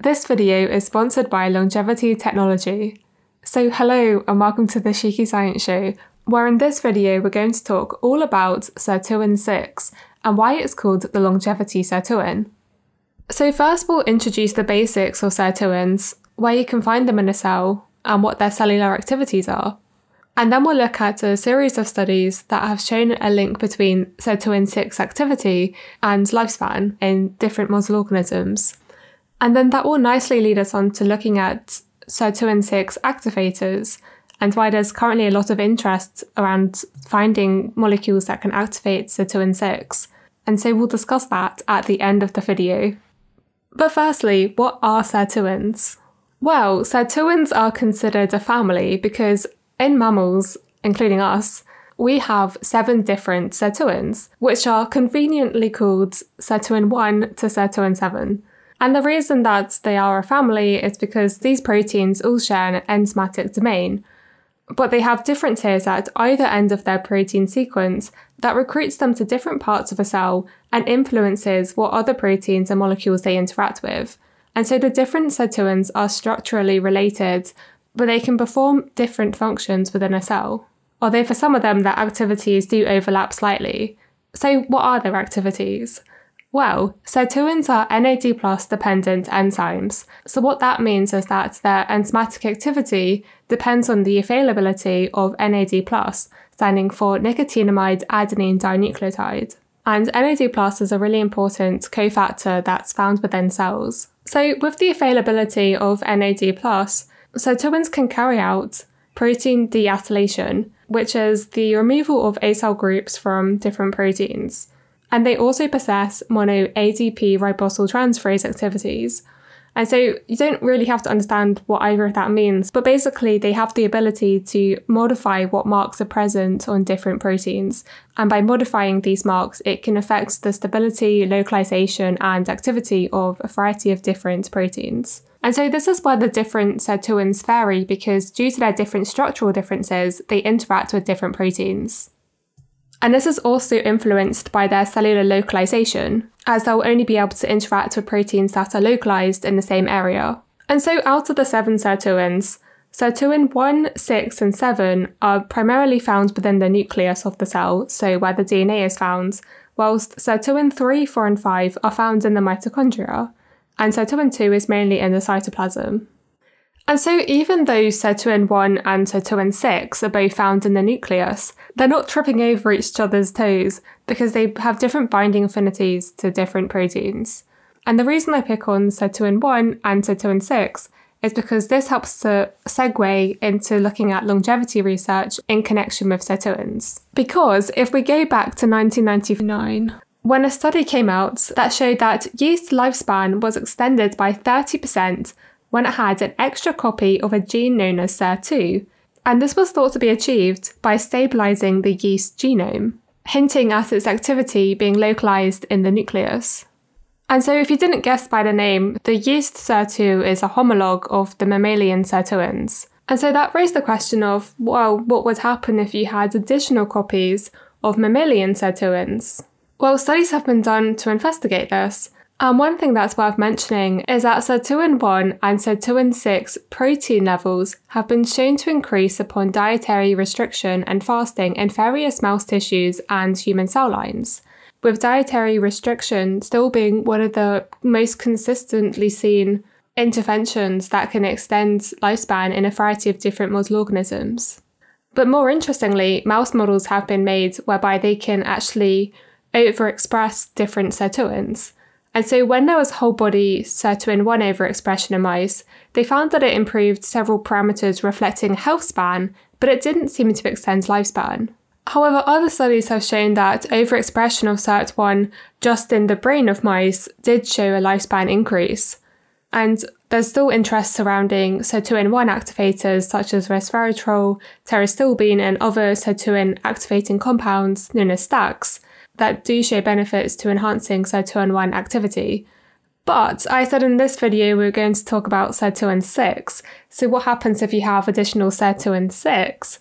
This video is sponsored by Longevity Technology. So, hello and welcome to the Sheekey Science Show, where in this video we're going to talk all about sirtuin 6 and why it's called the longevity sirtuin. So, first we'll introduce the basics of sirtuins, where you can find them in a cell, and what their cellular activities are. And then we'll look at a series of studies that have shown a link between sirtuin 6 activity and lifespan in different model organisms. And then that will nicely lead us on to looking at sirtuin 6 activators and why there's currently a lot of interest around finding molecules that can activate sirtuin 6. And so we'll discuss that at the end of the video. But firstly, what are sirtuins? Well, sirtuins are considered a family because in mammals, including us, we have seven different sirtuins, which are conveniently called sirtuin 1 to sirtuin 7. And the reason that they are a family is because these proteins all share an enzymatic domain, but they have different tiers at either end of their protein sequence that recruits them to different parts of a cell and influences what other proteins and molecules they interact with. And so the different sirtuins are structurally related, but they can perform different functions within a cell. Although for some of them, their activities do overlap slightly. So, what are their activities? Well, sirtuins are NAD plus dependent enzymes. So, what that means is that their enzymatic activity depends on the availability of NAD plus, standing for nicotinamide adenine dinucleotide. And NAD plus is a really important cofactor that's found within cells. So, with the availability of NAD plus, Sirtuins can carry out protein deacylation, which is the removal of acyl groups from different proteins. And they also possess mono ADP ribosyl transferase activities. And so you don't really have to understand what either of that means, but basically they have the ability to modify what marks are present on different proteins. And by modifying these marks, it can affect the stability, localization, and activity of a variety of different proteins. And so this is where the different sirtuins vary because due to their different structural differences, they interact with different proteins. And this is also influenced by their cellular localization, as they'll only be able to interact with proteins that are localized in the same area. And so out of the seven sirtuins, sirtuin 1, 6, and 7 are primarily found within the nucleus of the cell, so where the DNA is found, whilst sirtuin 3, 4, and 5 are found in the mitochondria and sirtuin 2 is mainly in the cytoplasm. And so, even though sirtuin 1 and sirtuin 6 are both found in the nucleus, they're not tripping over each other's toes because they have different binding affinities to different proteins. And the reason I pick on sirtuin 1 and sirtuin 6 is because this helps to segue into looking at longevity research in connection with sirtuins. Because if we go back to 1999, when a study came out that showed that yeast lifespan was extended by 30% when it had an extra copy of a gene known as SIR2, and this was thought to be achieved by stabilizing the yeast genome, hinting at its activity being localized in the nucleus. And so, if you didn't guess by the name, the yeast SIR2 is a homologue of the mammalian sirtuins. And so that raised the question of, well, what would happen if you had additional copies of mammalian sirtuins? Well, studies have been done to investigate this. And one thing that's worth mentioning is that sirtuin 1 and sirtuin 6 protein levels have been shown to increase upon dietary restriction and fasting in various mouse tissues and human cell lines, with dietary restriction still being one of the most consistently seen interventions that can extend lifespan in a variety of different model organisms. But more interestingly, mouse models have been made whereby they can actually overexpress different sirtuins. And so when there was whole body sirtuin 1 overexpression in mice, they found that it improved several parameters reflecting health span, but it didn't seem to extend lifespan. However, other studies have shown that overexpression of SIRT1 just in the brain of mice did show a lifespan increase. And there's still interest surrounding sirtuin 1 activators such as resveratrol, pterostilbene, and other sirtuin activating compounds known as STACs, that do show benefits to enhancing sirtuin 1 activity. But I said in this video we are going to talk about sirtuin 6. So what happens if you have additional sirtuin 6?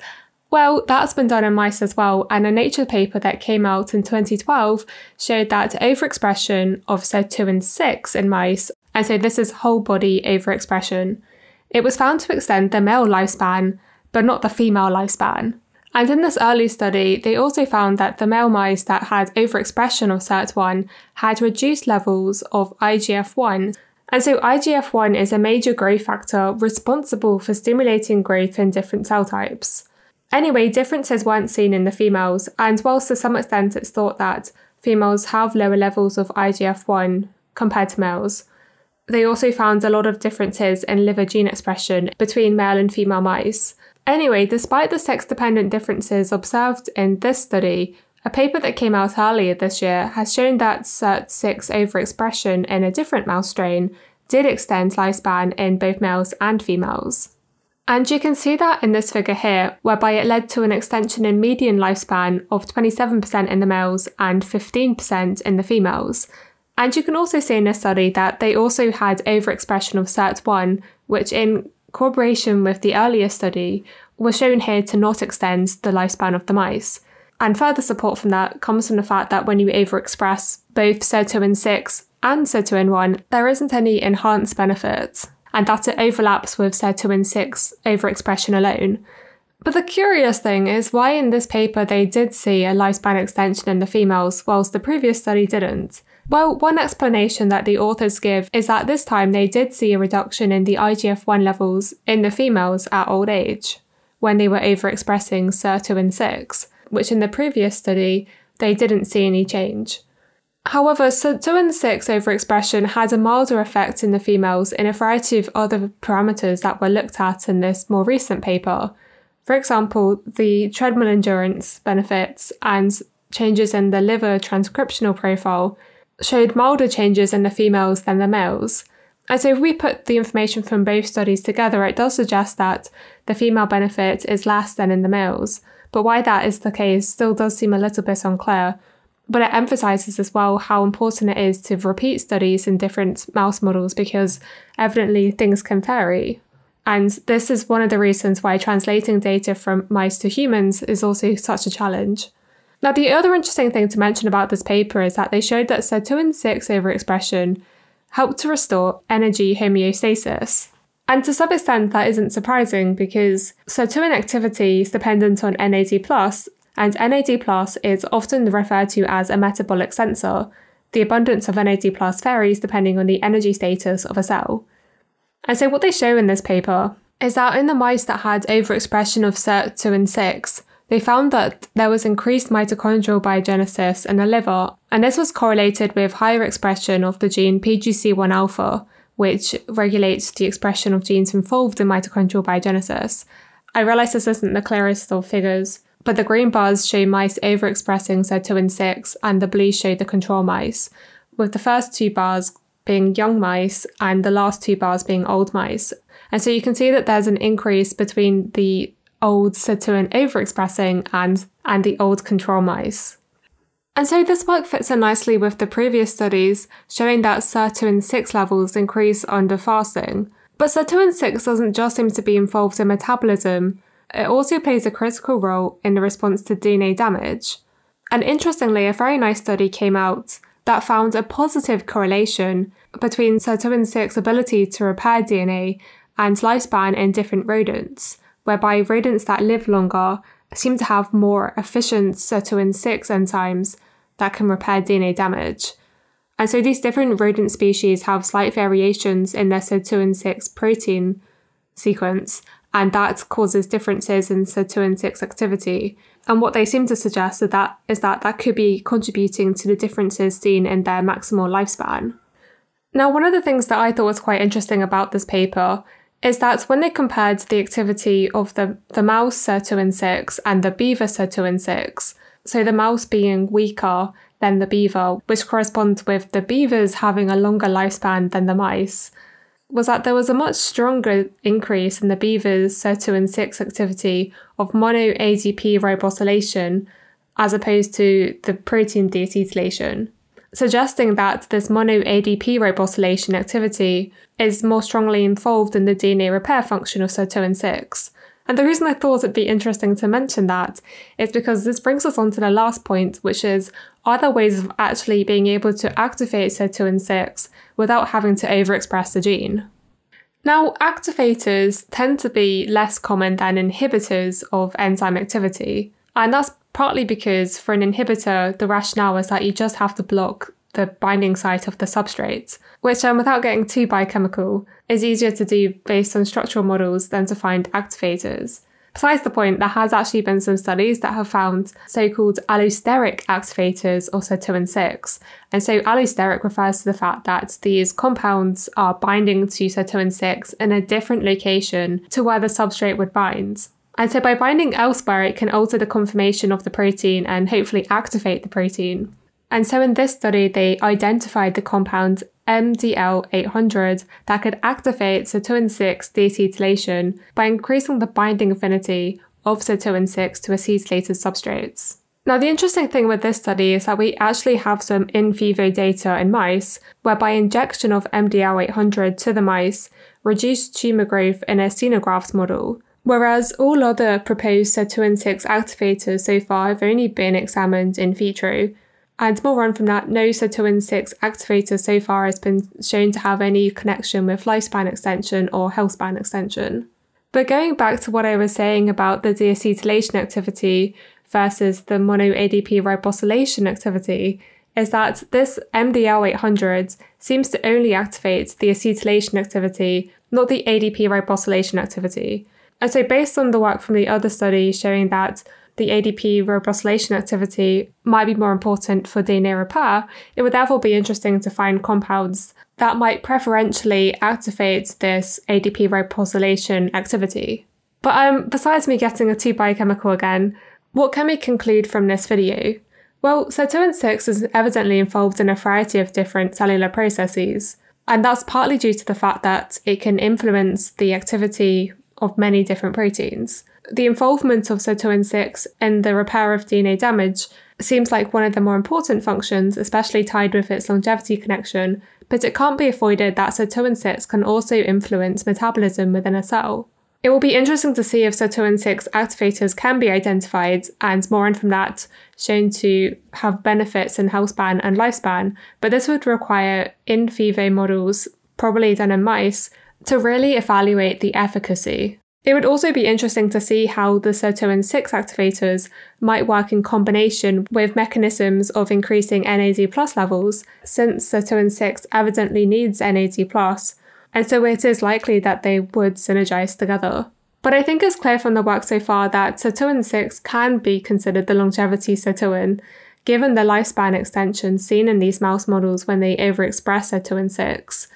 Well, that's been done in mice as well, and a Nature paper that came out in 2012 showed that overexpression of sirtuin 6 in mice and so this is whole body overexpression. It was found to extend the male lifespan, but not the female lifespan. And in this early study, they also found that the male mice that had overexpression of SIRT1 had reduced levels of IGF 1. And so, IGF 1 is a major growth factor responsible for stimulating growth in different cell types. Anyway, differences weren't seen in the females, and whilst to some extent it's thought that females have lower levels of IGF 1 compared to males, they also found a lot of differences in liver gene expression between male and female mice. Anyway, despite the sex dependent differences observed in this study, a paper that came out earlier this year has shown that SIRT6 overexpression in a different mouse strain did extend lifespan in both males and females. And you can see that in this figure here, whereby it led to an extension in median lifespan of 27% in the males and 15% in the females. And you can also see in this study that they also had overexpression of SIRT1, which in corroboration with the earlier study, was shown here to not extend the lifespan of the mice. And further support from that comes from the fact that when you overexpress both sirtuin 6 and sirtuin 1, there isn't any enhanced benefits, and that it overlaps with sirtuin 6 overexpression alone. But the curious thing is why in this paper they did see a lifespan extension in the females, whilst the previous study didn't. Well, one explanation that the authors give is that this time they did see a reduction in the IGF 1 levels in the females at old age, when they were overexpressing SIRT6, which in the previous study they didn't see any change. However, SIRT6 overexpression had a milder effect in the females in a variety of other parameters that were looked at in this more recent paper. For example, the treadmill endurance benefits and changes in the liver transcriptional profile showed milder changes in the females than the males. And so, if we put the information from both studies together, it does suggest that the female benefit is less than in the males. But why that is the case still does seem a little bit unclear. But it emphasizes as well how important it is to repeat studies in different mouse models because evidently things can vary. And this is one of the reasons why translating data from mice to humans is also such a challenge. Now, the other interesting thing to mention about this paper is that they showed that sirtuin 6 overexpression helped to restore energy homeostasis. And to some extent, that isn't surprising because sirtuin activity is dependent on NAD, and NAD is often referred to as a metabolic sensor. The abundance of NAD varies depending on the energy status of a cell. And so, what they show in this paper is that in the mice that had overexpression of SIRT2 they found that there was increased mitochondrial biogenesis in the liver, and this was correlated with higher expression of the gene PGC1 alpha, which regulates the expression of genes involved in mitochondrial biogenesis. I realize this isn't the clearest of figures, but the green bars show mice overexpressing SIRT2 and the blue show the control mice, with the first two bars being young mice and the last two bars being old mice. And so you can see that there's an increase between the old Sirtuin overexpressing and, and the old control mice. And so this work fits in nicely with the previous studies showing that Sirtuin 6 levels increase under fasting. But Sirtuin 6 doesn't just seem to be involved in metabolism, it also plays a critical role in the response to DNA damage. And interestingly, a very nice study came out that found a positive correlation between Sirtuin 6 ability to repair DNA and lifespan in different rodents whereby rodents that live longer seem to have more efficient sirtuin 6 enzymes that can repair DNA damage. And so these different rodent species have slight variations in their sirtuin 6 protein sequence, and that causes differences in sirtuin 6 activity. And what they seem to suggest is that, is that that could be contributing to the differences seen in their maximal lifespan. Now, one of the things that I thought was quite interesting about this paper is that when they compared the activity of the, the mouse sirtuin 6 and the beaver sirtuin 6, so the mouse being weaker than the beaver, which corresponds with the beavers having a longer lifespan than the mice, was that there was a much stronger increase in the beaver's sirtuin 6 activity of mono ADP ribosylation as opposed to the protein deacetylation suggesting that this mono ADP ribosylation activity is more strongly involved in the DNA repair function of sirtuin 6. And the reason I thought it'd be interesting to mention that is because this brings us on to the last point, which is are there ways of actually being able to activate sirtuin-6 without having to overexpress the gene? Now, activators tend to be less common than inhibitors of enzyme activity, and that's partly because for an inhibitor, the rationale is that you just have to block the binding site of the substrate, which, um, without getting too biochemical, is easier to do based on structural models than to find activators. Besides the point, there has actually been some studies that have found so-called allosteric activators or sirtuin-6. And so allosteric refers to the fact that these compounds are binding to sirtuin-6 in a different location to where the substrate would bind. And so by binding elsewhere, it can alter the conformation of the protein and hopefully activate the protein. And so in this study, they identified the compound MDL800 that could activate sirtuin-6 deacetylation by increasing the binding affinity of sirtuin-6 to acetylated substrates. Now, the interesting thing with this study is that we actually have some in vivo data in mice, whereby injection of MDL800 to the mice reduced tumour growth in a xenograft model, whereas all other proposed sirtuin-6 activators so far have only been examined in vitro, and more on from that, no sirtuin-6 activator so far has been shown to have any connection with lifespan extension or health span extension. But going back to what I was saying about the deacetylation activity versus the mono ADP ribosylation activity, is that this MDL800 seems to only activate the acetylation activity, not the ADP ribosylation activity. And so, based on the work from the other study showing that the ADP ribosylation activity might be more important for DNA repair, it would therefore be interesting to find compounds that might preferentially activate this ADP ribosylation activity. But um, besides me getting a too biochemical again, what can we conclude from this video? Well, sirtuin-6 is evidently involved in a variety of different cellular processes, and that's partly due to the fact that it can influence the activity of many different proteins the involvement of sirtuin-6 in the repair of DNA damage seems like one of the more important functions, especially tied with its longevity connection, but it can't be avoided that sirtuin-6 can also influence metabolism within a cell. It will be interesting to see if sirtuin-6 activators can be identified and more on from that shown to have benefits in health span and lifespan, but this would require in vivo models, probably done in mice, to really evaluate the efficacy. It would also be interesting to see how the sirtuin-6 activators might work in combination with mechanisms of increasing NAD plus levels, since sirtuin-6 evidently needs NAD plus, and so it is likely that they would synergize together. But I think it's clear from the work so far that sirtuin-6 can be considered the longevity sirtuin, given the lifespan extension seen in these mouse models when they overexpress sirtuin-6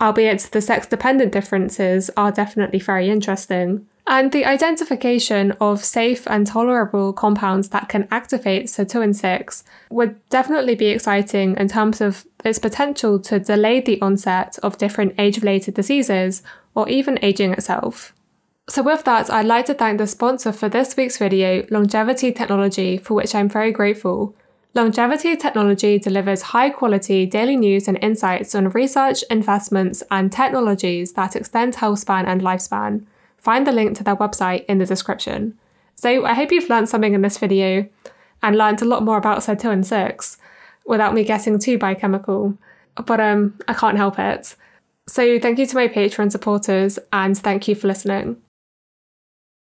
albeit the sex dependent differences are definitely very interesting. And the identification of safe and tolerable compounds that can activate sirtuin-6 would definitely be exciting in terms of its potential to delay the onset of different age related diseases or even aging itself. So, with that, I'd like to thank the sponsor for this week's video, Longevity Technology, for which I'm very grateful. Longevity Technology delivers high quality daily news and insights on research, investments, and technologies that extend health span and lifespan. Find the link to their website in the description. So I hope you've learned something in this video and learned a lot more about sirtuin-6 without me getting too biochemical, but um, I can't help it. So thank you to my Patreon supporters and thank you for listening.